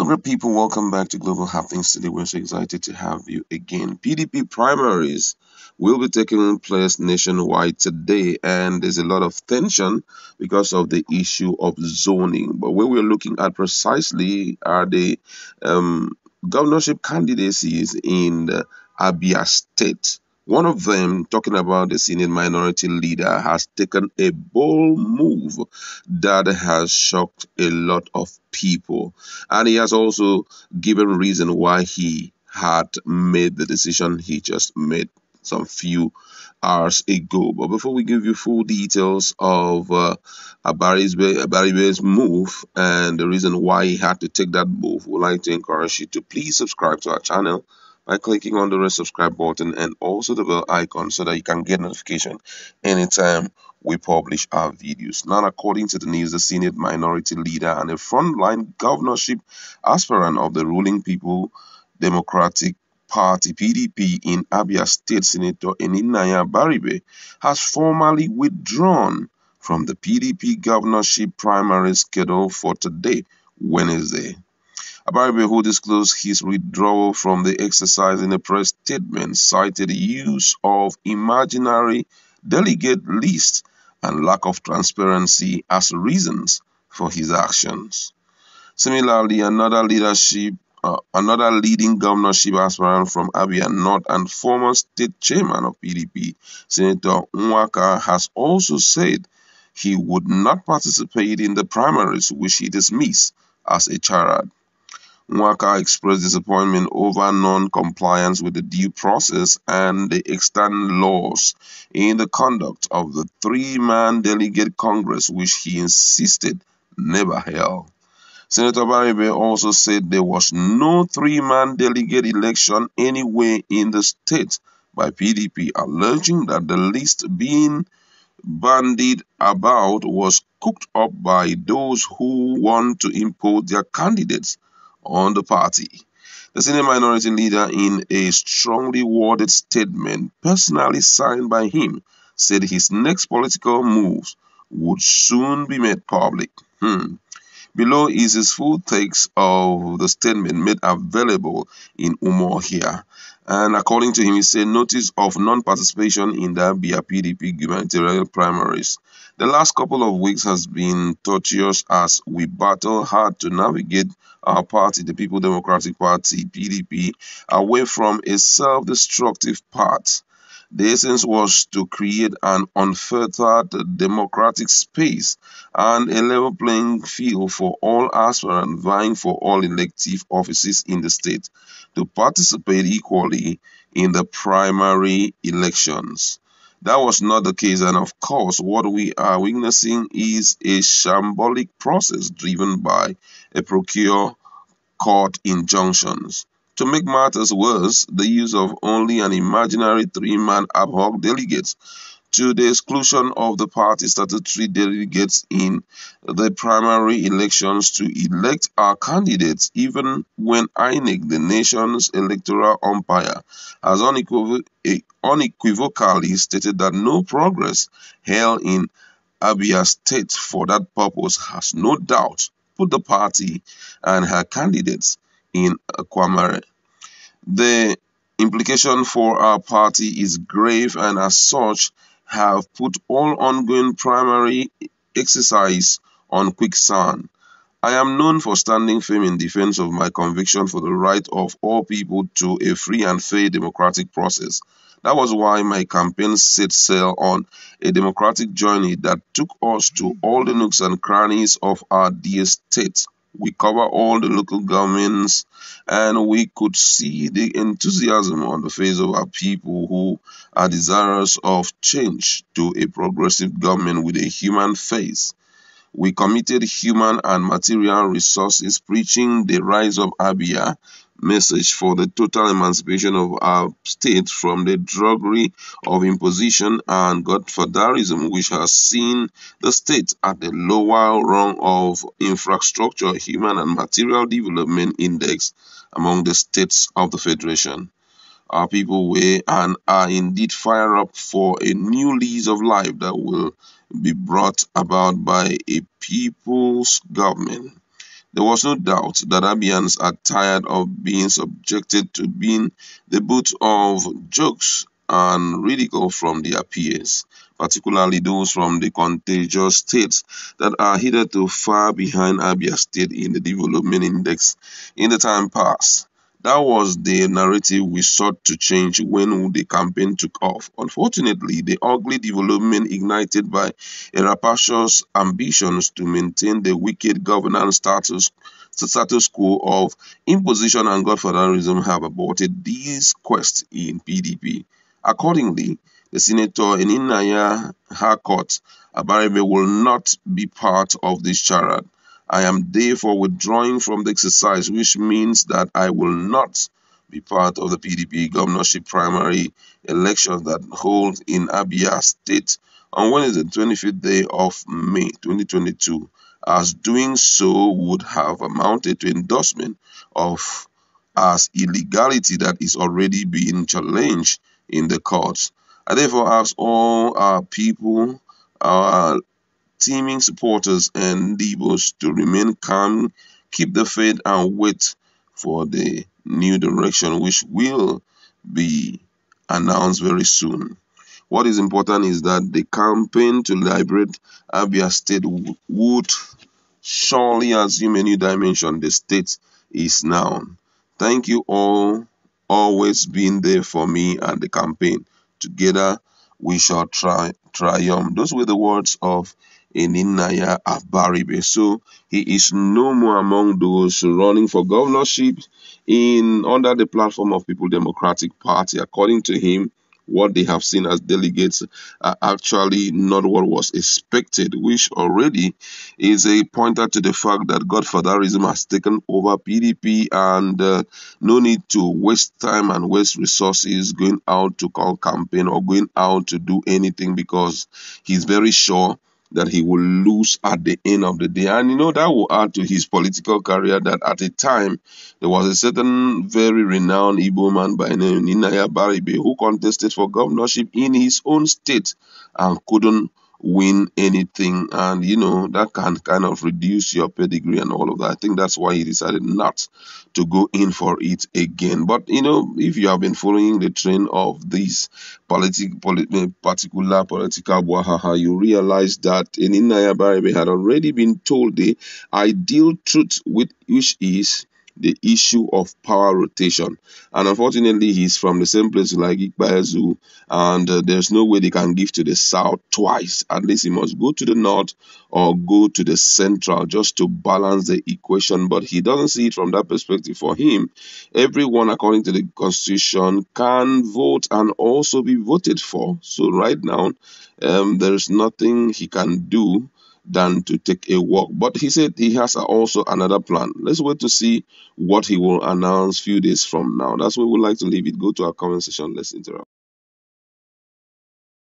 Alright, people, welcome back to Global Happenings today. We're so excited to have you again. PDP primaries will be taking place nationwide today, and there's a lot of tension because of the issue of zoning. But what we're looking at precisely are the um, governorship candidacies in the Abia State. One of them, talking about the Senate minority leader, has taken a bold move that has shocked a lot of people. And he has also given reason why he had made the decision he just made some few hours ago. But before we give you full details of uh, Abaribe's move and the reason why he had to take that move, we'd like to encourage you to please subscribe to our channel by clicking on the red subscribe button and also the bell icon so that you can get notification anytime we publish our videos. Now, according to the news, the Senate minority leader and a frontline governorship aspirant of the ruling People Democratic Party PDP in Abia State, Senator Enyinnaya Abaribe, has formally withdrawn from the PDP governorship primary scheduled for today, Wednesday. Abaribe, who disclosed his withdrawal from the exercise in a press statement, cited use of imaginary delegate lists and lack of transparency as reasons for his actions. Similarly, another leadership uh, another leading governorship aspirant from Abia North and former state chairman of PDP, Senator Nwaka, has also said he would not participate in the primaries, which he dismissed as a charade. Nwaka expressed disappointment over non-compliance with the due process and the extant laws in the conduct of the three-man delegate Congress which he insisted never held. Senator Baribe also said there was no three-man delegate election anywhere in the state by PDP, alleging that the list being bandied about was cooked up by those who want to impose their candidates on the party. The senior minority leader, in a strongly worded statement personally signed by him, said his next political moves would soon be made public. Hmm. Below is his full text of the statement made available in Umuahia. And according to him, he said notice of non-participation in the Abia PDP gubernatorial primaries. The last couple of weeks has been tortuous as we battle hard to navigate our party, the People Democratic Party, PDP, away from a self-destructive path. The essence was to create an unfettered democratic space and a level playing field for all aspirants vying for all elective offices in the state to participate equally in the primary elections. That was not the case, and of course, what we are witnessing is a shambolic process driven by a procure court injunctions. To make matters worse, the use of only an imaginary three-man ad hoc delegates to the exclusion of the party statutory delegates in the primary elections to elect our candidates even when INEC, the nation's electoral umpire, has eh, unequivocally stated that no progress held in Abia State for that purpose has no doubt put the party and her candidates in Kwamare. The implication for our party is grave and as such have put all ongoing primary exercise on quicksand. I am known for standing firm in defense of my conviction for the right of all people to a free and fair democratic process. That was why my campaign set sail on a democratic journey that took us to all the nooks and crannies of our dear state. We cover all the local governments and we could see the enthusiasm on the face of our people who are desirous of change to a progressive government with a human face. We committed human and material resources preaching the rise of Abia message for the total emancipation of our state from the drudgery of imposition and godfatherism which has seen the state at the lower rung of infrastructure, human and material development index among the states of the Federation. Our people were and are indeed fired up for a new lease of life that will be brought about by a people's government. There was no doubt that Abians are tired of being subjected to being the butt of jokes and ridicule from their peers, particularly those from the contagious states that are hitherto far behind Abia State in the development index in the time past. That was the narrative we sought to change when the campaign took off. Unfortunately, the ugly development ignited by a rapacious ambitions to maintain the wicked governance status, status quo of imposition and godfatherism have aborted this quest in PDP. Accordingly, the Senator Enyinnaya Harcourt Abaribe will not be part of this charade. I am therefore withdrawing from the exercise, which means that I will not be part of the PDP governorship primary election that holds in Abia State on Wednesday, 25th day of May 2022, as doing so would have amounted to endorsement of as illegality that is already being challenged in the courts. I therefore ask all our people, our teeming supporters and Devos to remain calm, keep the faith, and wait for the new direction, which will be announced very soon. What is important is that the campaign to liberate Abia State would surely assume a new dimension. The state is now. Thank you all, always being there for me and the campaign. Together, we shall try triumph. Those were the words of Enyinnaya Abaribe. So he is no more among those running for governorship in under the platform of People Democratic Party. According to him, what they have seen as delegates are actually not what was expected, which already is a pointer to the fact that Godfatherism has taken over PDP and uh, no need to waste time and waste resources going out to call campaign or going out to do anything because he's very sure that he will lose at the end of the day. And you know, that will add to his political career that at a time there was a certain very renowned Igbo man by name Ninaya Baribe who contested for governorship in his own state and couldn't win anything and you know that can kind of reduce your pedigree and all of that i think that's why he decided not to go in for it again. But you know if you have been following the trend of this politic, polit, eh, particular political wahaha you realize that Inaya Baribe had already been told the ideal truth with which is the issue of power rotation. And unfortunately, he's from the same place like Ikpeazu, and uh, there's no way they can give to the south twice. At least he must go to the north or go to the central just to balance the equation. But he doesn't see it from that perspective. For him, everyone, according to the constitution, can vote and also be voted for. So right now, um, there's nothing he can do than to take a walk. But he said he has also another plan. Let's wait to see what he will announce few days from now. That's where we would like to leave it. Go to our comment section. Let's interact.